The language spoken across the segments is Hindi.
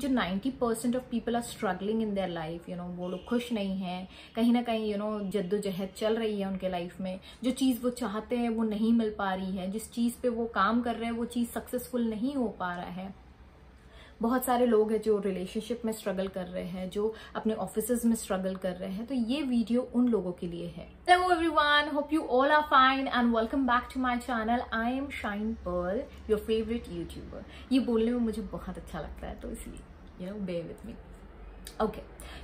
जो 90 percent of people are struggling in their life you know वो लोग खुश नहीं हैं, कहीं ना कहीं यू नो जद्दोजहद चल रही है उनके लाइफ में, जो चीज़ वो चाहते हैं वो नहीं मिल पा रही है, जिस चीज़ पे वो काम कर रहे हैं वो चीज़ सक्सेसफुल नहीं हो पा रहा है। बहुत सारे लोग हैं जो रिलेशनशिप में स्ट्रगल कर रहे हैं, जो अपने ऑफ़िस में स्ट्रगल कर रहे हैं तो ये वीडियो उन लोगों के लिए है। Hello everyone hope you all are fine and welcome back to my channel I am Shine Pearl your favourite YouTuber ये बोलने में मुझे बहुत अच्छा लगता है तो इसलिए। You know be with me okay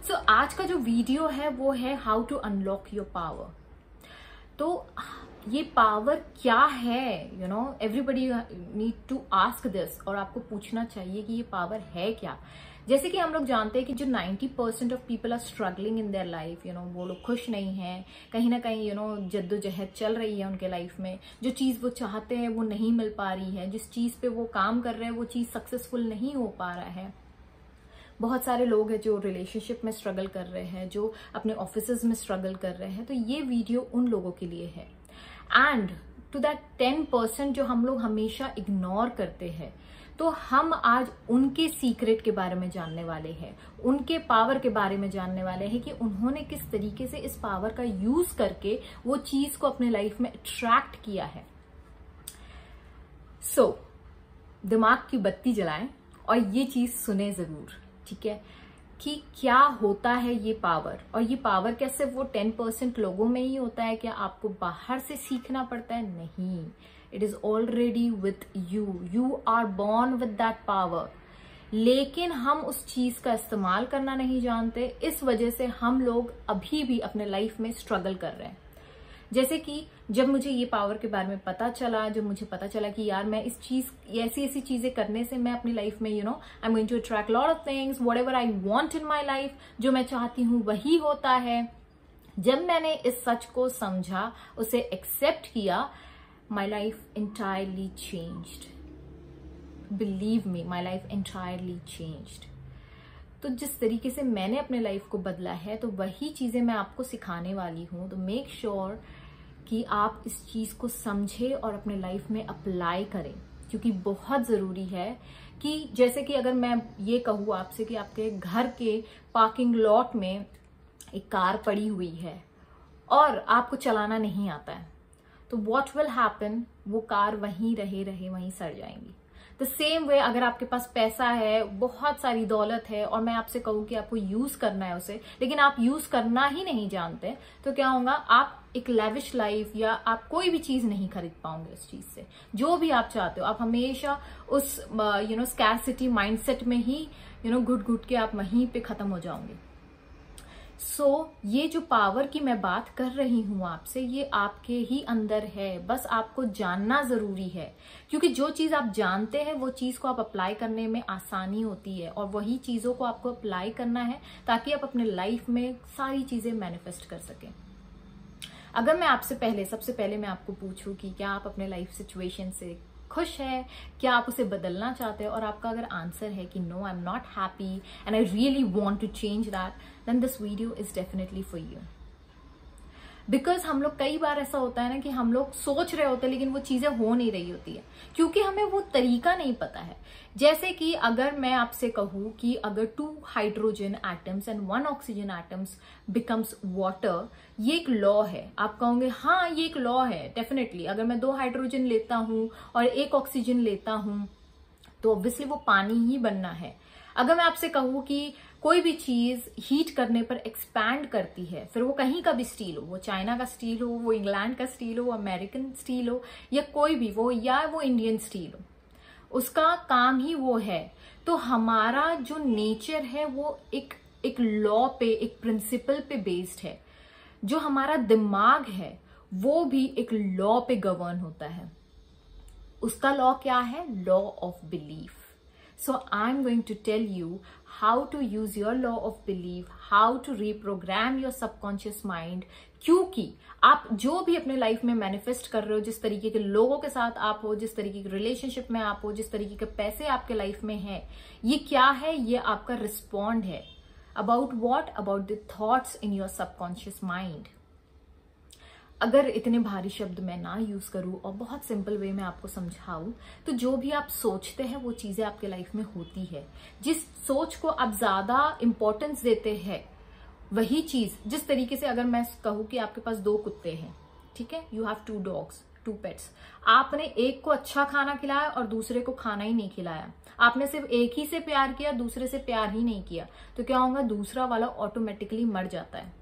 so आज का जो वीडियो है, वो है how to unlock your power तो ये पावर क्या है? You know everybody need to ask this और आपको पूछना चाहिए कि ये पावर है क्या? जैसे कि हम लोग जानते हैं कि जो 90 percent of people are struggling in their life you know वो लोग खुश नहीं हैं। कहीं ना कहीं यू नो जद्दोजहद चल रही है उनके लाइफ में। जो चीज़ वो चाहते हैं, वो नहीं मिल पा रही है। जिस चीज़ पे वो काम कर रहे हैं, वो चीज़ सक्सेसफुल नहीं हो पा रहा है। बहुत सारे लोग हैं जो रिलेशनशिप में स्ट्रगल कर रहे हैं जो अपने ऑफ़िस में स्ट्रगल कर रहे हैं। तो ये वीडियो उन लोगों के लिए है। And to that ten percent जो हम लोग हमेशा इग्नोर करते हैं तो हम आज उनके सीक्रेट के बारे में जानने वाले हैं। उनके पावर के बारे में जानने वाले हैं कि उन्होंने किस तरीके से इस पावर का यूज़ करके वो चीज़ को अपने लाइफ में अट्रैक्ट किया है। सो so, दिमाग की बत्ती जलाएँ और ये चीज़ सुने ज़रूर। ठीक है, कि क्या होता है ये पावर और ये पावर सिर्फ़ वो टेन परसेंट लोगों में ही होता है क्या आपको बाहर से सीखना पड़ता है? नहीं. It is already with you you are born with that power लेकिन हम उस चीज़ का इस्तेमाल करना नहीं जानते, इस वजह से हम लोग अभी भी अपने लाइफ में स्ट्रगल कर रहे हैं। जैसे कि जब मुझे ये पावर के बारे में पता चला, जब मुझे पता चला कि यार मैं इस चीज़, ऐसी ऐसी चीज़ें करने से मैं अपनी लाइफ में you know I am going to attract lot of things whatever I want in my life जो मैं चाहती हूँ वही होता है। जब मैंने इस सच को समझा, उसे एक्सेप्ट किया my life entirely changed believe me my life entirely changed तो जिस तरीके से मैंने अपने लाइफ को बदला है तो वही चीज़ें मैं आपको सिखाने वाली हूँ। तो मेक श्योर sure कि आप इस चीज़ को समझे और अपने लाइफ में अप्लाई करें। क्योंकि बहुत ज़रूरी है कि जैसे कि अगर मैं ये कहूँ आपसे कि आपके घर के पार्किंग लॉट में एक कार पड़ी हुई है और आपको चलाना नहीं आता है तो वॉट विल हैपन वो कार वहीं रहे रहे, वहीं सड़ जाएँगी। द सेम वे अगर आपके पास पैसा है, बहुत सारी दौलत है, और मैं आपसे कहूँ कि आपको यूज़ करना है उसे, लेकिन आप यूज़ करना ही नहीं जानते तो क्या होगा? आप एक लेविश लाइफ या आप कोई भी चीज़ नहीं खरीद पाओगे उस चीज़ से। जो भी आप चाहते हो, आप हमेशा उस यू नो स्कैरसिटी माइंडसेट में ही यू नो घुट घुट के आप वहीं पे खत्म हो जाओगे। सो so, ये जो पावर की मैं बात कर रही हूँ आपसे ये आपके ही अंदर है। बस आपको जानना ज़रूरी है। क्योंकि जो चीज़ आप जानते हैं वो चीज़ को आप अप्लाई करने में आसानी होती है। और वही चीज़ों को आपको अप्लाई करना है ताकि आप अपने लाइफ में सारी चीज़ें मैनिफेस्ट कर सकें। अगर मैं आपसे पहले सबसे पहले मैं आपको पूछूँ कि क्या आप अपने लाइफ सिचुएशन से खुश है क्या आप उसे बदलना चाहते हो और आपका अगर आंसर है कि no I am not happy and I really want to change that then this video is definitely for you because हम लोग कई बार ऐसा होता है ना कि हम लोग सोच रहे होते हैं, लेकिन वो चीज़ें हो नहीं रही होती है। क्योंकि हमें वो तरीका नहीं पता है। जैसे कि अगर मैं आपसे कहूँ कि अगर two hydrogen atoms and one oxygen atoms becomes water ये एक लॉ है। आप कहोगे हाँ ये एक लॉ है डेफिनेटली अगर मैं दो हाइड्रोजन लेता हूँ और एक ऑक्सीजन लेता हूँ तो ऑब्वियसली वो पानी ही बनना है। अगर मैं आपसे कहूँ कि कोई भी चीज़ हीट करने पर एक्सपैंड करती है। फिर वो कहीं का भी स्टील हो, वो चाइना का स्टील हो, वो इंग्लैंड का स्टील हो वो अमेरिकन स्टील हो, या कोई भी वो, या वो इंडियन स्टील हो। उसका काम ही वो है। तो हमारा जो नेचर है, वो एक एक लॉ पे, एक प्रिंसिपल पे बेस्ड है। जो हमारा दिमाग है, वो भी एक लॉ पे गवर्न होता है। उसका लॉ क्या है? Law of belief So I'm going to tell you how to use your law of belief, how to reprogram your subconscious mind क्योंकि आप जो भी अपने लाइफ में मैनिफेस्ट कर रहे हो जिस तरीके के लोगों के साथ आप हो जिस तरीके के रिलेशनशिप में आप हो जिस तरीके के पैसे आपके लाइफ में है ये क्या है? ये आपका रिस्पॉन्ड है about what about the thoughts in your subconscious mind अगर इतने भारी शब्द मैं ना यूज़ करूँ और बहुत सिंपल वे में आपको समझाऊं तो जो भी आप सोचते हैं, वो चीज़ें आपके लाइफ में होती है। जिस सोच को आप ज़्यादा इंपॉर्टेंस देते हैं, वही चीज़, जिस तरीके से अगर मैं कहूँ कि आपके पास दो कुत्ते हैं, ठीक है? You have two dogs two pets आपने एक को अच्छा खाना खिलाया और दूसरे को खाना ही नहीं खिलाया। आपने सिर्फ़ एक ही से प्यार किया, दूसरे से प्यार ही नहीं किया। तो क्या होगा? दूसरा वाला ऑटोमेटिकली मर जाता है।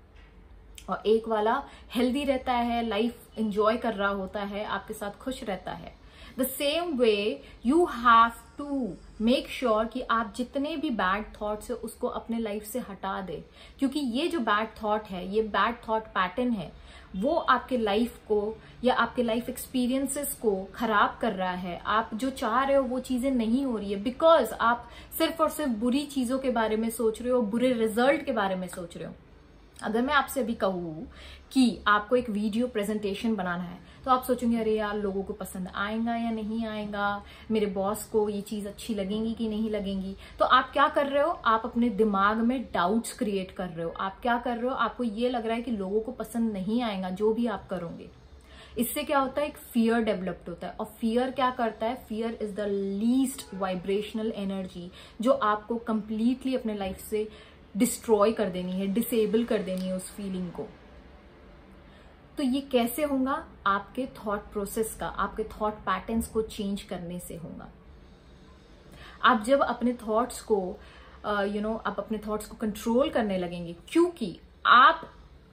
और एक वाला हेल्दी रहता है लाइफ एंजॉय कर रहा होता है, आपके साथ खुश रहता है। The same way you have to make sure कि आप जितने भी बैड थॉट्स है, उसको अपने लाइफ से हटा दे। क्योंकि ये जो बैड थॉट है, ये बैड थॉट पैटर्न है, वो आपके लाइफ को या आपके लाइफ एक्सपीरियंसेस को खराब कर रहा है। आप जो चाह रहे हो, वो चीज़ें नहीं हो रही है। बिकॉज़ आप सिर्फ़ और सिर्फ़ बुरी चीज़ों के बारे में सोच रहे हो, बुरे रिज़ल्ट के बारे में सोच रहे हो। अगर मैं आपसे अभी कहूँ कि आपको एक वीडियो प्रेजेंटेशन बनाना है तो आप सोचेंगे, अरे यार, लोगों को पसंद आएगा या नहीं आएगा? मेरे बॉस को ये चीज़ अच्छी लगेंगी कि नहीं लगेंगी? तो आप क्या कर रहे हो? आप अपने दिमाग में डाउट्स क्रिएट कर रहे हो। आप क्या कर रहे हो? आपको ये लग रहा है कि लोगों को पसंद नहीं आएगा, जो भी आप करोगे। इससे क्या होता है? एक फियर डेवलप्ड होता है। और फियर क्या करता है? Fear is the least vibrational energy जो आपको कंप्लीटली अपने लाइफ से डिस्ट्रॉय कर देनी है डिसेबल कर देनी है उस फीलिंग को। तो ये कैसे होगा? आपके थॉट प्रोसेस का आपके थॉट पैटर्न्स को चेंज करने से होगा। आप जब अपने थॉट्स को you uh, know you know, आप अपने थॉट्स को कंट्रोल करने लगेंगे क्योंकि आप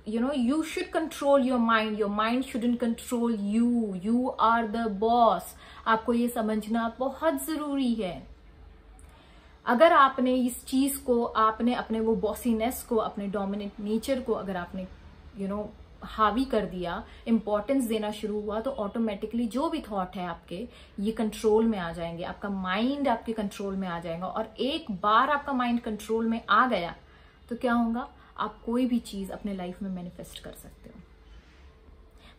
you know you should control your mind your mind shouldn't control you you are the boss आपको ये समझना बहुत ज़रूरी है। अगर आपने इस चीज़ को आपने अपने वो बॉसीनेस को अपने डोमिनेंट नेचर को अगर आपने यू you नो know, हावी कर दिया इंपॉर्टेंस देना शुरू हुआ तो ऑटोमेटिकली जो भी थॉट है आपके ये कंट्रोल में आ जाएँगे। आपका माइंड आपके कंट्रोल में आ जाएगा और एक बार आपका माइंड कंट्रोल में आ गया तो क्या होगा? आप कोई भी चीज़ अपने लाइफ में मैनिफेस्ट कर सकते हो।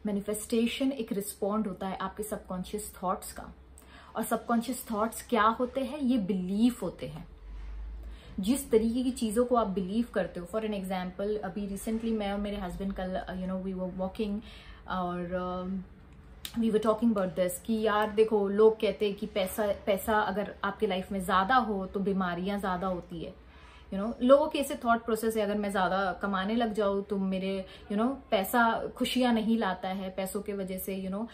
मैनिफेस्टेशन एक रिस्पॉन्ड होता है आपके सबकॉन्शियस थॉट्स का। और सबकॉन्शियस थॉट्स क्या होते हैं? ये बिलीफ होते हैं। जिस तरीके की चीज़ों को आप बिलीव करते हो फॉर एन एग्ज़ाम्पल अभी रिसेंटली मैं और मेरे हस्बैंड कल you know we were walking और we were talking about this कि यार देखो, लोग कहते हैं कि पैसा पैसा अगर आपके लाइफ में ज़्यादा हो तो बीमारियाँ ज़्यादा होती है। यू नो लोगों के ऐसे थॉट प्रोसेस है, अगर मैं ज़्यादा कमाने लग जाऊँ तो मेरे यू नो पैसा खुशियाँ नहीं लाता है, पैसों के वजह से you know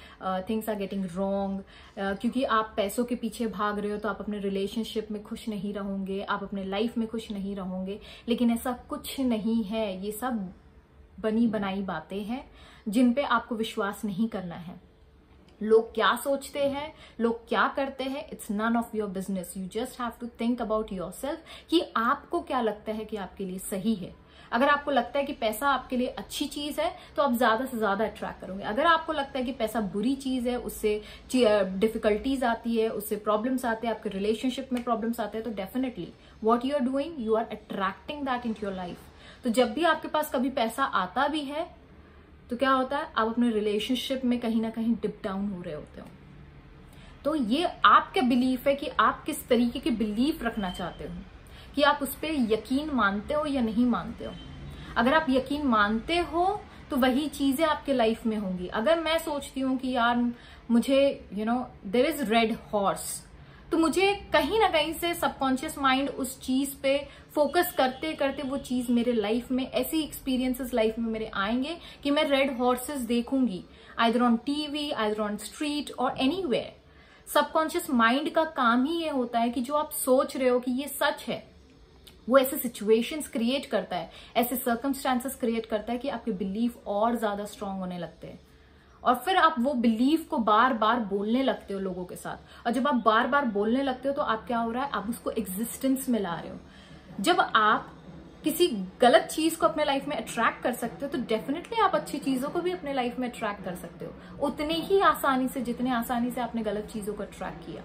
things are getting wrong क्योंकि आप पैसों के पीछे भाग रहे हो तो आप अपने रिलेशनशिप में खुश नहीं रहोगे, आप अपने लाइफ में खुश नहीं रहोगे। लेकिन ऐसा कुछ नहीं है, ये सब बनी बनाई बातें हैं, जिन पे आपको विश्वास नहीं करना है। लोग क्या सोचते हैं, लोग क्या करते हैं it's none of your business you just have to think about yourself कि आपको क्या लगता है कि आपके लिए सही है। अगर आपको लगता है कि पैसा आपके लिए अच्छी चीज़ है तो आप ज़्यादा से ज़्यादा अट्रैक्ट करोगे। अगर आपको लगता है कि पैसा बुरी चीज़ है, उससे डिफिकल्टीज आती है, उससे प्रॉब्लम्स आते हैं, आपके रिलेशनशिप में प्रॉब्लम्स आते हैं तो definitely what you are doing you are attracting that in your life तो जब भी आपके पास कभी पैसा आता भी है तो क्या होता है, आप अपने रिलेशनशिप में कहीं ना कहीं डिप डाउन हो रहे होते हो। तो ये आपका बिलीफ है कि आप किस तरीके के बिलीफ रखना चाहते हो, कि आप उस पर यकीन मानते हो या नहीं मानते हो। अगर आप यकीन मानते हो तो वही चीज़ें आपके लाइफ में होंगी। अगर मैं सोचती हूँ कि यार, मुझे you know there is red horse तो मुझे कहीं ना कहीं से सबकॉन्शियस माइंड उस चीज़ पे फोकस करते करते वो चीज़ मेरे लाइफ में, ऐसी एक्सपीरियंसेस लाइफ में मेरे आएँगे कि मैं रेड हॉर्सेस देखूँगी either on TV either on street और एनी सबकॉन्शियस माइंड का काम ही ये होता है कि जो आप सोच रहे हो कि ये सच है, वो ऐसे सिचुएशंस क्रिएट करता है, ऐसे सर्कमस्टांसेस क्रिएट करता है कि आपके बिलीफ और ज़्यादा स्ट्रांग होने लगते हैं। और फिर आप वो बिलीव को बार बार बोलने लगते हो लोगों के साथ। और जब आप बार बार बोलने लगते हो तो आप क्या हो रहा है? आप उसको एग्जिस्टेंस में ला रहे हो। जब आप किसी गलत चीज़ को अपने लाइफ में अट्रैक्ट कर सकते हो तो डेफिनेटली आप अच्छी चीज़ों को भी अपने लाइफ में अट्रैक्ट कर सकते हो। उतने ही आसानी से, जितने आसानी से आपने गलत चीज़ों को अट्रैक्ट किया।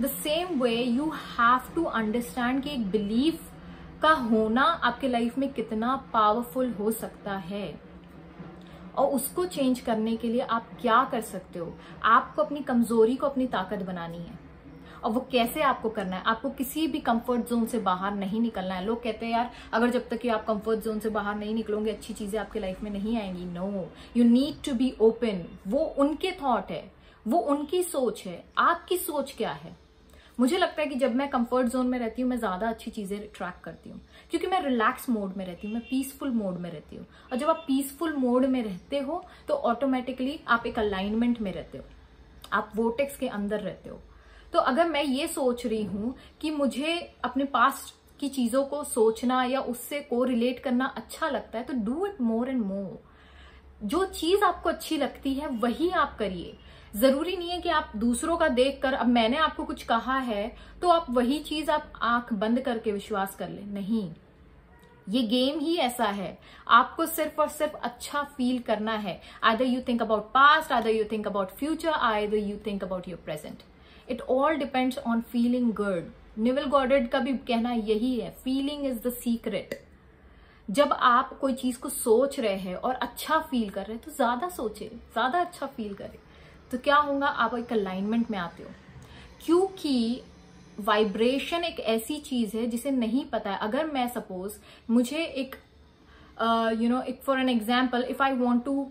The same way you have to understand कि एक बिलीफ का होना आपके लाइफ में कितना पावरफुल हो सकता है। और उसको चेंज करने के लिए आप क्या कर सकते हो? आपको अपनी कमज़ोरी को अपनी ताकत बनानी है। और वो कैसे आपको करना है? आपको किसी भी कंफर्ट जोन से बाहर नहीं निकलना है। लोग कहते हैं, यार, अगर जब तक कि आप कंफर्ट जोन से बाहर नहीं निकलोगे, अच्छी चीज़ें आपके लाइफ में नहीं आएँगी। No you need to be open वो उनके थॉट है। वो उनकी सोच है। आपकी सोच क्या है? मुझे लगता है कि जब मैं कंफर्ट जोन में रहती हूँ, मैं ज़्यादा अच्छी चीज़ें ट्रैक करती हूँ। क्योंकि मैं रिलैक्स मोड में रहती हूँ, मैं पीसफुल मोड में रहती हूँ। और जब आप पीसफुल मोड में रहते हो तो ऑटोमेटिकली आप एक अलाइनमेंट में रहते हो। आप वोटेक्स के अंदर रहते हो। तो अगर मैं ये सोच रही हूँ कि मुझे अपने पास्ट की चीज़ों को सोचना या उससे को रिलेट करना अच्छा लगता है तो do it more and more जो चीज़ आपको अच्छी लगती है, वही आप करिए। ज़रूरी नहीं है कि आप दूसरों का देखकर, अब मैंने आपको कुछ कहा है तो आप वही चीज़ आप आँख बंद करके विश्वास कर ले। नहीं। ये गेम ही ऐसा है। आपको सिर्फ़ और सिर्फ़ अच्छा फील करना है। Either you think about past either you think about future either you think about your present it all depends on feeling good निवल गॉडेड का भी कहना यही है फीलिंग इज़ द सीक्रेट जब आप कोई चीज़ को सोच रहे हैं और अच्छा फील कर रहे हैं तो ज़्यादा सोचे, ज़्यादा अच्छा फील करें। तो क्या होगा? आप एक अलाइनमेंट में आते हो। क्योंकि वाइब्रेशन एक ऐसी चीज़ है जिसे नहीं पता है। अगर मैं सपोज़ मुझे एक यू नो एक for an example if I want to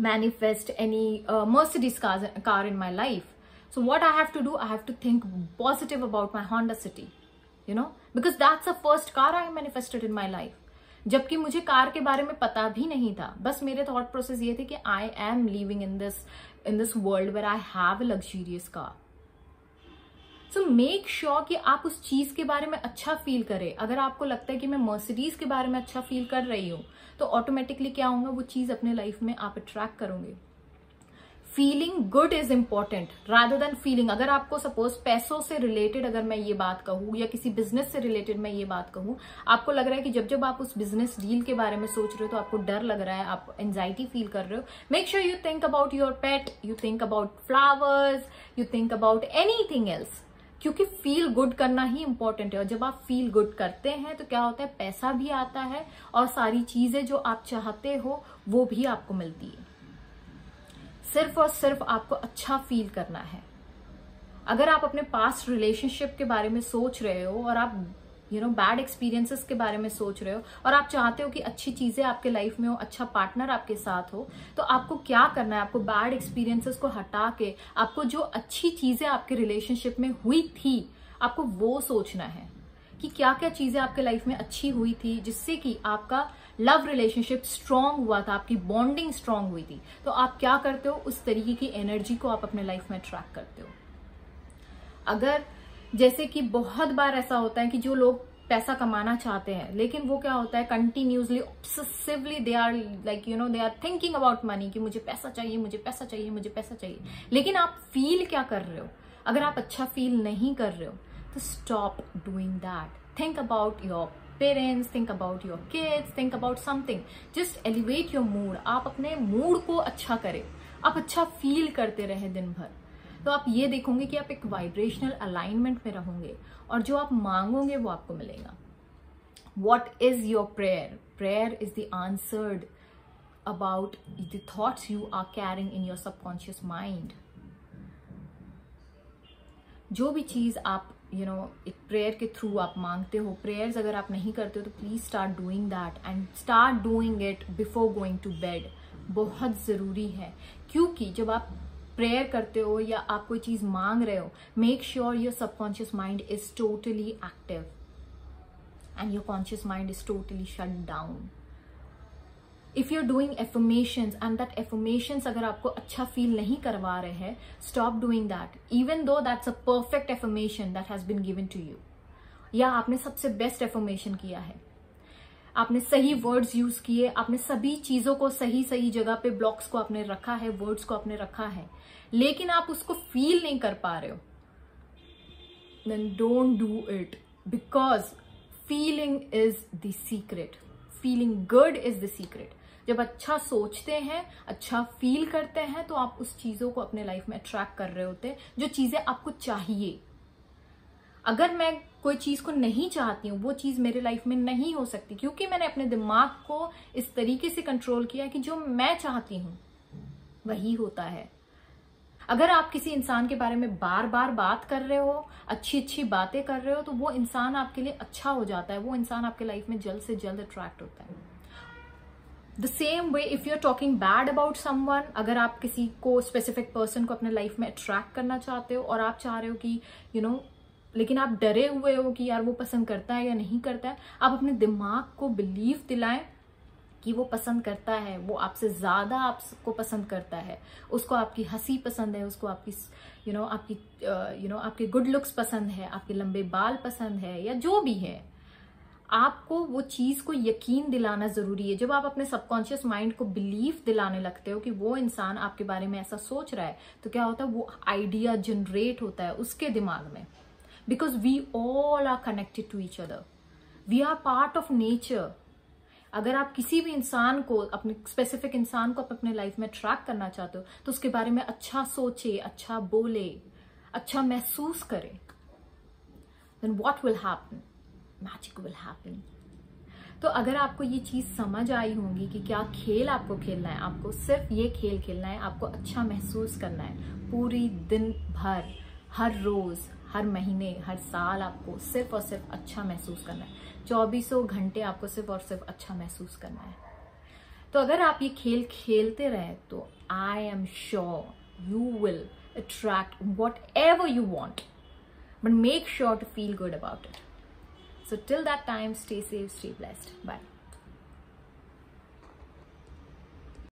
manifest any Mercedes car in my life so what i have to do? I have to think positive about my honda city, you know? Because that's the first car i manifested in my life. जबकि मुझे कार के बारे में पता भी नहीं था। बस मेरे थॉट प्रोसेस ये थे कि I am living in this in this world where I have luxurious car so make sure कि आप उस चीज़ के बारे में अच्छा फील करें। अगर आपको लगता है कि मैं मर्सिडीज के बारे में अच्छा फील कर रही हूँ तो ऑटोमेटिकली क्या होगा? वो चीज़ अपने लाइफ में आप अट्रैक्ट करोगे। Feeling good is important rather than feeling अगर आपको सपोज़ पैसों से रिलेटेड अगर मैं ये बात कहूँ या किसी बिज़नेस से रिलेटेड मैं ये बात कहूँ, आपको लग रहा है कि जब जब आप उस बिज़नेस डील के बारे में सोच रहे हो तो आपको डर लग रहा है, आप एंजाइटी फील कर रहे हो। Make sure you think about your pet you think about flowers you think about anything else क्योंकि फील गुड करना ही इंपॉर्टेंट है। और जब आप फील गुड करते हैं तो क्या होता है? पैसा भी आता है और सारी चीज़ें जो आप चाहते हो, वो भी आपको मिलती है। सिर्फ़ और सिर्फ़ आपको अच्छा फील करना है। अगर आप अपने पास्ट रिलेशनशिप के बारे में सोच रहे हो और आप यू नो बैड एक्सपीरियंसेस के बारे में सोच रहे हो और आप चाहते हो कि अच्छी चीज़ें आपके लाइफ में हो अच्छा पार्टनर आपके साथ हो तो आपको क्या करना है? आपको बैड एक्सपीरियंसेस को हटा के, आपको जो अच्छी चीज़ें आपके रिलेशनशिप में हुई थी, आपको वो सोचना है कि क्या क्या चीज़ें आपके लाइफ में अच्छी हुई थी, जिससे कि आपका लव रिलेशनशिप स्ट्रांग हुआ था, आपकी बॉन्डिंग स्ट्रांग हुई थी तो आप क्या करते हो? उस तरीके की एनर्जी को आप अपने लाइफ में अट्रैक्ट करते हो। अगर जैसे कि बहुत बार ऐसा होता है कि जो लोग पैसा कमाना चाहते हैं, लेकिन वो क्या होता है continuously obsessively they are like you know they are thinking about money कि मुझे पैसा चाहिए, मुझे पैसा चाहिए, मुझे पैसा चाहिए। लेकिन आप फील क्या कर रहे हो? अगर आप अच्छा फील नहीं कर रहे हो तो stop doing that think about your parents think about your kids think about something just elevate your mood आप अपने मूड को अच्छा करें। आप अच्छा फील करते रहे दिन भर। तो आप ये देखोगे कि आप एक वाइब्रेशनल अलाइनमेंट में रहोगे और जो आप मांगोगे वो आपको मिलेगा। What is your prayer prayer is the answered about the thoughts you are carrying in your subconscious mind जो भी चीज़ आप यू नो एक प्रेयर के थ्रू आप मांगते हो प्रेयर्स अगर आप नहीं करते हो तो please start doing that and start doing it before going to bed बहुत ज़रूरी है। क्योंकि जब आप प्रेयर करते हो या आप कोई चीज़ मांग रहे हो make sure your subconscious mind is totally active and your conscious mind is totally shut down if you are doing affirmation and that affirmation अगर आपको अच्छा फील नहीं करवा रहे हैं stop doing that even though that's a perfect affirmation that has been given to you या आपने सबसे बेस्ट एफर्मेशन किया है। आपने सही वर्ड्स यूज़ किए, आपने सभी चीज़ों को सही सही जगह पे ब्लॉक्स को आपने रखा है वर्ड्स को आपने रखा है। लेकिन आप उसको फील नहीं कर पा रहे हो। Then don't do it because feeling is the secret feeling good is the secret जब अच्छा सोचते हैं अच्छा फील करते हैं तो आप उस चीज़ों को अपने लाइफ में अट्रैक्ट कर रहे होते हैं, जो चीज़ें आपको चाहिए। अगर मैं कोई चीज़ को नहीं चाहती हूँ, वो चीज़ मेरे लाइफ में नहीं हो सकती, क्योंकि मैंने अपने दिमाग को इस तरीके से कंट्रोल किया कि जो मैं चाहती हूँ, वही होता है। अगर आप किसी इंसान के बारे में बार बार बात कर रहे हो अच्छी अच्छी बातें कर रहे हो तो वो इंसान आपके लिए अच्छा हो जाता है, वो इंसान आपके लाइफ में जल्द से जल्द अट्रैक्ट होता है। The same way if you are talking bad about someone अगर आप किसी को स्पेसिफिक पर्सन को अपने लाइफ में अट्रैक्ट करना चाहते हो और आप चाह रहे हो कि यू you नो know, लेकिन आप डरे हुए हो कि यार वो पसंद करता है या नहीं करता है आप अपने दिमाग को बिलीव दिलाएँ कि वो पसंद करता है वो आपसे ज़्यादा आपको पसंद करता है। उसको आपकी हँसी पसंद है उसको आपकी यू you नो know, आपकी you uh, know you know, आपके गुड लुक्स पसंद है आपके लंबे बाल पसंद है या जो भी है। आपको वो चीज़ को यकीन दिलाना ज़रूरी है। जब आप अपने सबकॉन्शियस माइंड को बिलीव दिलाने लगते हो कि वो इंसान आपके बारे में ऐसा सोच रहा है तो क्या होता है? वो आइडिया जनरेट होता है उसके दिमाग में। Because we all are connected to each other we are part of nature अगर आप किसी भी इंसान को, अपने स्पेसिफिक इंसान को अपने लाइफ में ट्रैक करना चाहते हो तो उसके बारे में अच्छा सोचे अच्छा बोले अच्छा महसूस करें। Then what will happen magic will happen तो अगर आपको ये चीज़ समझ आई होगी कि क्या खेल आपको खेलना है, आपको सिर्फ़ ये खेल खेलना है, आपको अच्छा महसूस करना है, पूरी दिन भर, हर रोज, हर महीने, हर साल आपको सिर्फ़ और सिर्फ़ अच्छा महसूस करना है। चौबीसों घंटे आपको सिर्फ़ और सिर्फ़ अच्छा महसूस करना है। तो अगर आप ये खेल खेलते रहे तो I am sure you will attract whatever you want but make sure to feel good about it So till that time, stay safe, stay blessed. Bye.